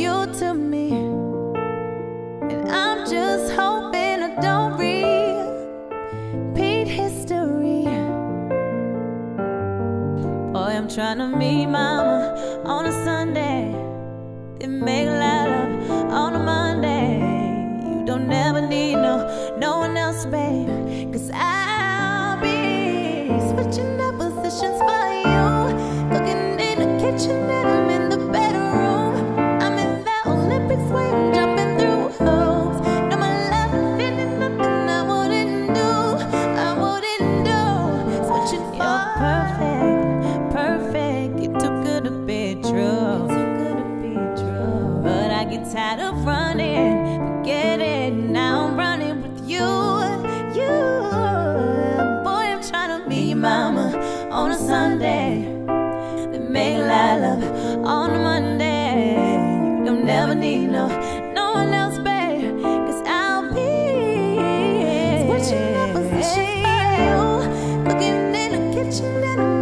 you to me. And I'm just hoping I don't repeat history. Boy, I'm trying to meet mama on a Sunday. Then make love on a Monday. You don't never need no, no one else, babe. Cause I'll be switching up positions for you. Cooking in the kitchen get tired of running, forget it. Now I'm running with you, you. Boy, I'm trying to be your mama on a Sunday. Then make light up on a Monday. You don't never need no, no one else, babe. Cause I'll be switching up positions for you. Cooking in the kitchen and